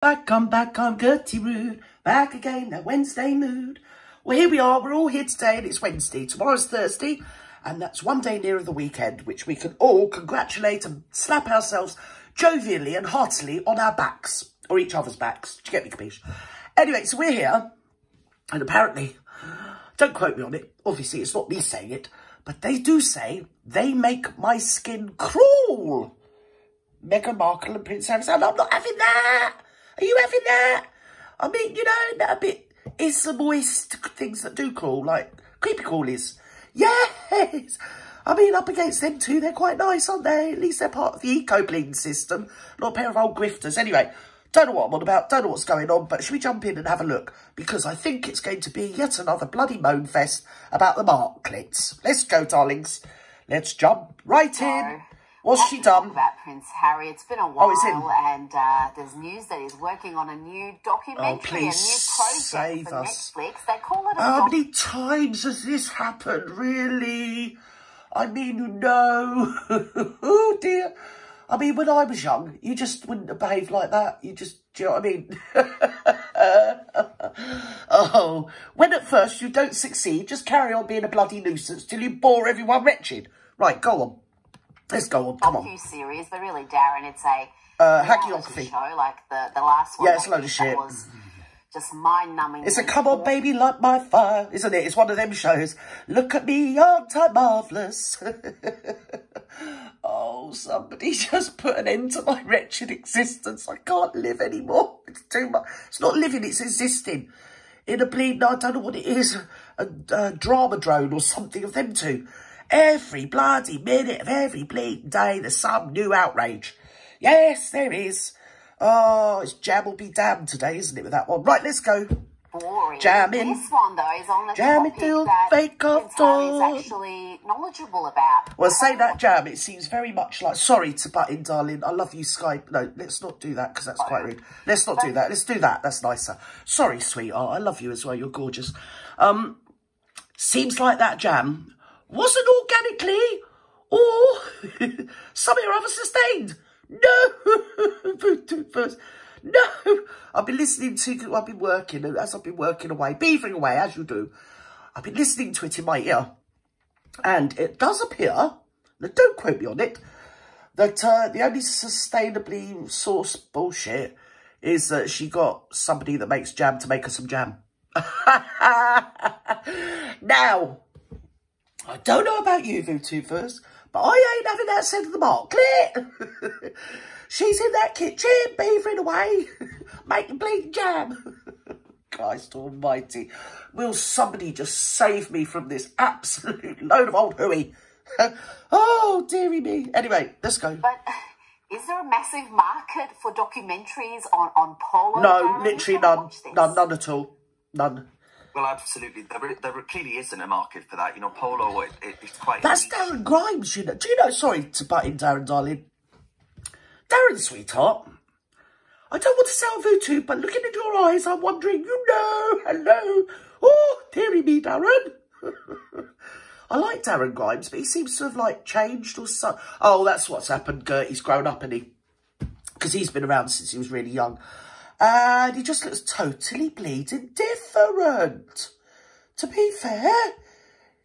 Back, I'm back, I'm Gerty Rood. Back again, that Wednesday mood. Well, here we are. We're all here today and it's Wednesday. Tomorrow's Thursday. And that's one day nearer the weekend, which we can all congratulate and slap ourselves jovially and heartily on our backs. Or each other's backs. Do you get me, capiche? Anyway, so we're here. And apparently, don't quote me on it. Obviously, it's not me saying it. But they do say they make my skin crawl. Meghan Markle and Prince Harry I'm not having that. Are you having that? I mean, you know, that a bit is the moist things that do crawl, like creepy crawlies. Yes! I mean, up against them too, they're quite nice, aren't they? At least they're part of the eco-bleeding system, not a pair of old grifters. Anyway, don't know what I'm on about, don't know what's going on, but should we jump in and have a look? Because I think it's going to be yet another bloody moan fest about the Marklets. Let's go, darlings. Let's jump right in. What's she done? About Prince Harry. It's been a while, Oh, it's him. and uh, there's news that he's working on a new documentary, Oh, please a new project save for us. Netflix. They call it a How many times has this happened, really? I mean, no. oh, dear. I mean, when I was young, you just wouldn't have behaved like that. You just, do you know what I mean? oh, when at first you don't succeed, just carry on being a bloody nuisance till you bore everyone wretched. Right, go on. Let's go on, come on. docu series, but really, Darren, it's a Uh, hagiography. show. Like the the last one. Yeah, it's a load of shit. Was just mind numbing. It's a come on, baby, light my fire, isn't it? It's one of them shows. Look at me, aren't I marvellous? oh, somebody just put an end to my wretched existence. I can't live anymore. It's too much. It's not living, it's existing. In a bleeding, I don't know what it is, a, a drama drone or something of them two. Every bloody minute of every bleeding day, there's some new outrage. Yes, there is. Oh, it's jam will be damned today, isn't it, with that one? Right, let's go. boring. Jamming. This one though is on the Jamming topic till that fake off is actually knowledgeable about. Well, say that, Jam. It seems very much like... Sorry to butt in, darling. I love you, Skype. No, let's not do that, because that's quite rude. Let's not do that. Let's do that. That's nicer. Sorry, sweetheart. I love you as well. You're gorgeous. Um, seems like that, Jam, wasn't organically or something or other sustained. No! No! I've been listening to... I've been working, as I've been working away, beavering away, as you do, I've been listening to it in my ear. And it does appear, don't quote me on it, that uh, the only sustainably sourced bullshit is that she got somebody that makes jam to make her some jam. now, I don't know about you, VTubers, but I ain't having that sent to the mark. Clear? She's in that kitchen, beavering away, making bleeding jam. Christ almighty. Will somebody just save me from this absolute load of old hooey? oh, dearie me. Anyway, let's go. But is there a massive market for documentaries on, on polo? No, literally none. None, none at all. None. Well, absolutely. There, there clearly isn't a market for that. You know, polo, it, it, it's quite. That's. Darren Grimes, you know. Do you know, sorry to butt in, Darren, darling. Darren, sweetheart. I don't want to sound voodoo, but looking at your eyes, I'm wondering, you know, hello. Oh, dearie me, Darren. I like Darren Grimes, but he seems to have, like, changed or so. Oh, that's what's happened, Gert. He's grown up, and he... Because he's been around since he was really young. And he just looks totally bleeding different. To be fair,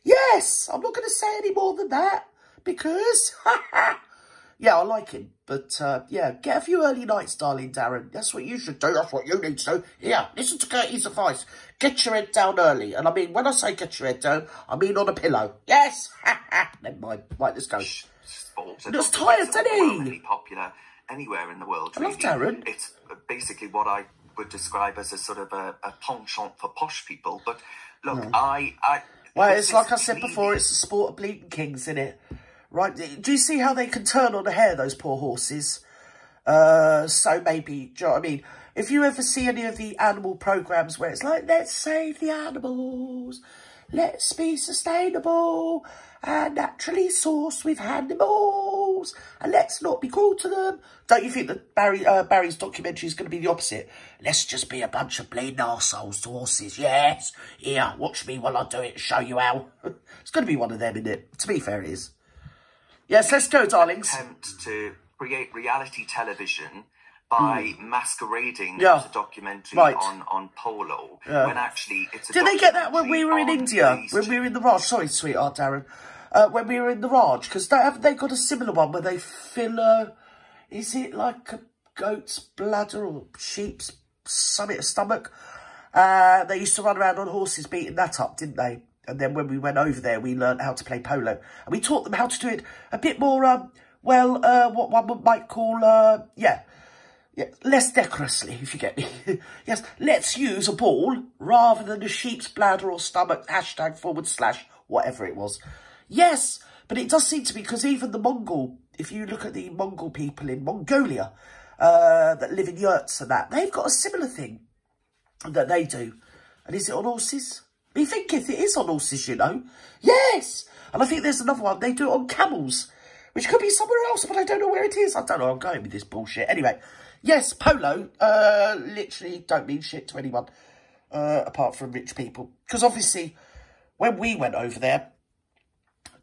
yes, I'm not going to say any more than that. Because, yeah, I like him. But, uh, yeah, get a few early nights, darling Darren. That's what you should do. That's what you need to do. Yeah, listen to Gerty's advice. Get your head down early. And I mean, when I say get your head down, I mean on a pillow. Yes! Never mind. Right, let's go. Sports. Looks tired, doesn't he? popular anywhere in the world. I love. Darren. It's basically what I would describe as a sort of a, a penchant for posh people. But look, I, I. Well, it's like I said before, it's the sport of bleeding kings, isn't it? Right? Do you see how they can turn on a hair, those poor horses? Uh, so maybe, do you know what I mean? If you ever see any of the animal programs where it's like, let's save the animals, let's be sustainable and naturally sourced with animals, and let's not be cruel to them. Don't you think that Barry uh, Barry's documentary is going to be the opposite? Let's just be a bunch of bleeding arseholes to horses. Yes, here, watch me while I do it. Show you how. it's going to be one of them, isn't it? To be fair, it is. Yes, let's go, darlings. attempt to create reality television by masquerading Yeah. as a documentary Right. on, on polo Yeah. when actually it's a Did they get that when we were in India? When we were in the Raj? Sorry, sweetheart, Darren. Uh, when we were in the Raj, because haven't they got a similar one where they fill a... Is it like a goat's bladder or sheep's something, stomach? Uh, they used to run around on horses beating that up, didn't they? And then when we went over there, we learned how to play polo. And we taught them how to do it a bit more, um, well, uh, what one might call, uh, yeah, yeah, less decorously, if you get me. yes, let's use a ball rather than a sheep's bladder or stomach, hashtag forward slash, whatever it was. Yes, but it does seem to be, because even the Mongol, if you look at the Mongol people in Mongolia, uh, that live in yurts and that, they've got a similar thing that they do. And is it on horses? Me thinketh it is on horses, you know. Yes! And I think there's another one, they do it on camels, which could be somewhere else, but I don't know where it is. I don't know, I'm going with this bullshit. Anyway, yes, polo, uh, literally don't mean shit to anyone, uh, apart from rich people. Because obviously, when we went over there,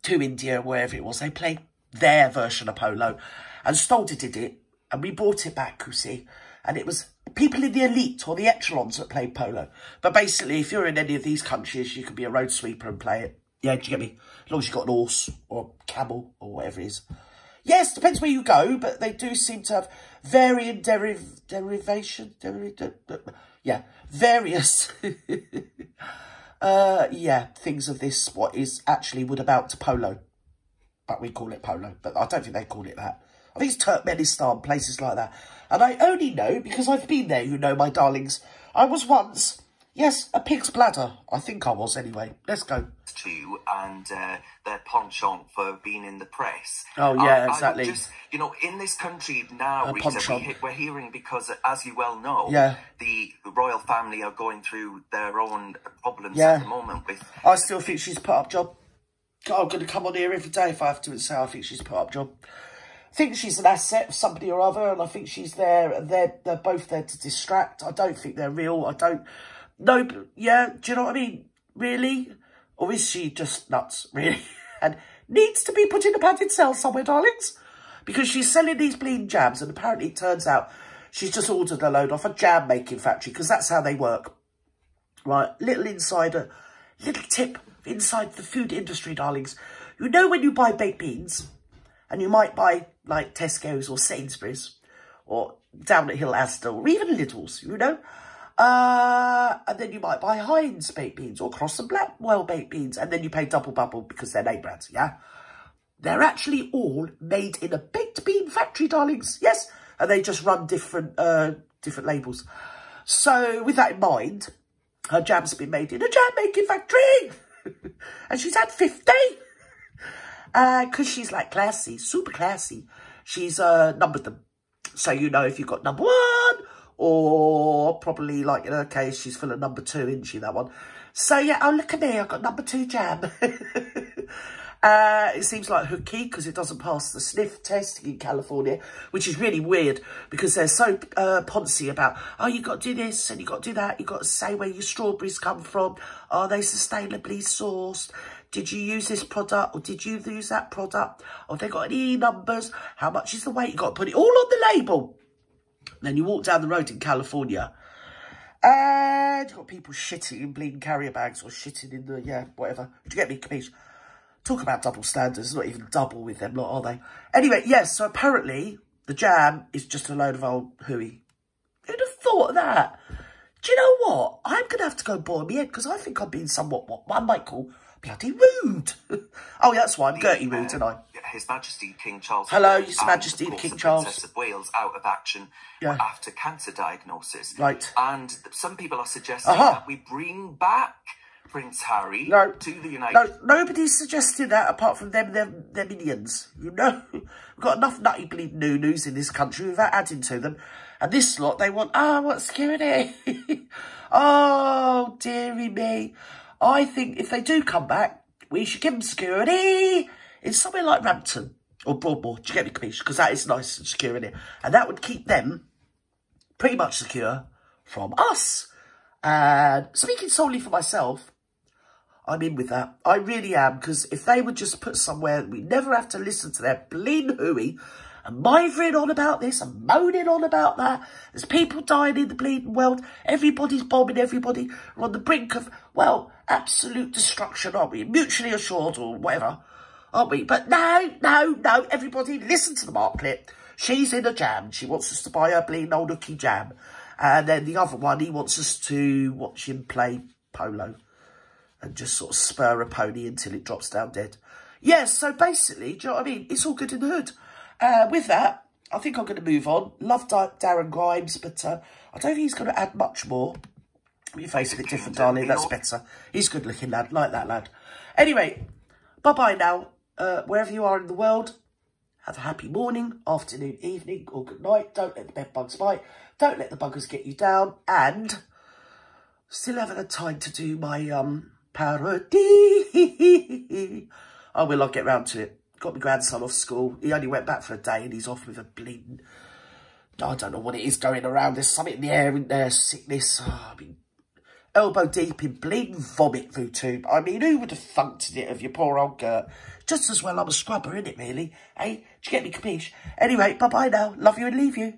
to India, wherever it was, they played their version of polo. And Stolder did it, and we brought it back, you see. And it was people in the elite or the echelons that played polo. But basically, if you're in any of these countries, you can be a road sweeper and play it. Yeah, do you get me? As long as you've got an horse or a camel or whatever it is. Yes, depends where you go, but they do seem to have varying deriv derivation. Deri de yeah, various... uh, yeah, things of this, what is actually would about to polo. But we call it polo, but I don't think they call it that. I think it's Turkmenistan, places like that. And I only know, because I've been there, you know, my darlings. I was once, yes, a pig's bladder. I think I was anyway. Let's go. to and uh, their penchant for being in the press. Oh, yeah, I- I exactly. just, you know, in this country now, A Rita, we, we're hearing because, as you well know, Yeah. the royal family are going through their own problems Yeah. at the moment with I still think she's put up job. God, I'm going to come on here every day if I have to and say I think she's put up job. I think she's an asset of somebody or other, and I think she's there, they're, they're both there to distract. I don't think they're real. I don't... No, yeah, do you know what I mean? Really? Or is she just nuts, really? and needs to be put in a padded cell somewhere, darlings? Because she's selling these bleeding jams, and apparently it turns out she's just ordered a load off a jam-making factory, because that's how they work. Right, little insider, little tip inside the food industry, darlings. You know when you buy baked beans, and you might buy like Tesco's or Sainsbury's, or down at Hill Asda, or even Lidl's, you know? Uh, and then you might buy Heinz baked beans, or Crosse and Blackwell baked beans, and then you pay double bubble because they're name brands, yeah? They're actually all made in a baked bean factory, darlings. Yes, and they just run different uh, different labels. So with that in mind, her jam's been made in a jam making factory, and she's had fifty. Because she's like classy, super classy. She's uh, numbered them, so you know if you've got number one, or probably like in her case, she's full of number two, isn't she? That one. So yeah, oh look at me, I've got number two jam. Uh, it seems like hooky because it doesn't pass the sniff test in California, which is really weird because they're so uh, poncy about, oh, you got to do this and you got to do that. you got to say where your strawberries come from. Are they sustainably sourced? Did you use this product or did you use that product? Have they got any numbers? How much is the weight? you got to put it all on the label. Then you walk down the road in California and you've got people shitting in bleeding carrier bags or shitting in the, yeah, whatever. Do you get me, Capiche? Talk about double standards, not even double with them lot, are they? Anyway, yes, so apparently the jam is just a load of old hooey. Who'd have thought that? Do you know what? I'm going to have to go boil my head because I think I'm being somewhat what one might call bloody rude. oh, yeah, that's why I'm dirty rude, aren't I? His Majesty King Charles. Hello, His Majesty course, King Charles. Princess of Wales out of action Yeah. after cancer diagnosis. Right. And some people are suggesting Aha. that we bring back Prince Harry No, to the United no, nobody's suggesting that apart from them, them, them minions. You know, we've got enough nutty bleeding new-news in this country without adding to them. And this lot, they want, ah, what security? oh, dearie me. I think if they do come back, we should give them security in somewhere like Rampton or Broadmoor. Do you get me, Kamish? Because that is nice and secure in it. And that would keep them pretty much secure from us. And speaking solely for myself, I'm in with that. I really am, because if they would just put somewhere we never have to listen to their bleeding hooey, and mithering on about this and moaning on about that. There's people dying in the bleeding world. Everybody's bombing everybody. We're on the brink of, well, absolute destruction, aren't we? Mutually assured or whatever, aren't we? But no, no, no, everybody listen to the Mark clip. She's in a jam. She wants us to buy her bleeding old hooky jam. And then the other one, he wants us to watch him play polo and just sort of spur a pony until it drops down dead. Yes, so basically, do you know what I mean? It's all good in the hood. Uh, with that, I think I'm going to move on. Love Darren Grimes, but uh, I don't think he's going to add much more. Your face a bit different, darling. That's better. He's good looking, lad. Like that, lad. Anyway, bye-bye now. Uh, wherever you are in the world, have a happy morning, afternoon, evening, or good night. Don't let the bed bugs bite. Don't let the buggers get you down. And still haven't had time to do my um parody. I will, I'll get round to it. Got my grandson off school. He only went back for a day and he's off with a bleeding... I don't know what it is going around. There's something in the air in there, sickness. Oh, I mean, elbow deep in bleeding vomit tube. I mean, who would have funked it of your poor old Gert? Just as well I'm a scrubber, innit, really? Hey, do you get me, capiche? Anyway, bye-bye now. Love you and leave you.